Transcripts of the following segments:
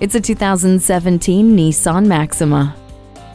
It's a 2017 Nissan Maxima.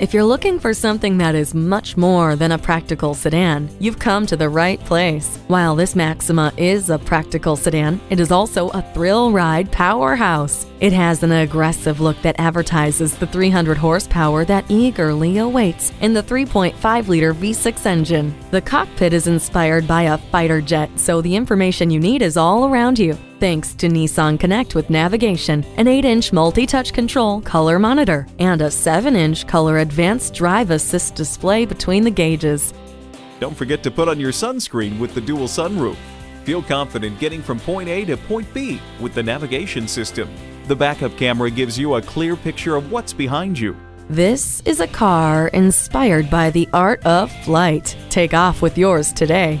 If you're looking for something that is much more than a practical sedan, you've come to the right place. While this Maxima is a practical sedan, it is also a thrill ride powerhouse. It has an aggressive look that advertises the 300 horsepower that eagerly awaits in the 3.5 liter V6 engine. The cockpit is inspired by a fighter jet, so the information you need is all around you. Thanks to Nissan Connect with navigation, an 8 inch multi touch control color monitor, and a 7 inch color advanced drive assist display between the gauges. Don't forget to put on your sunscreen with the dual sunroof. Feel confident getting from point A to point B with the navigation system. The backup camera gives you a clear picture of what's behind you. This is a car inspired by the art of flight. Take off with yours today.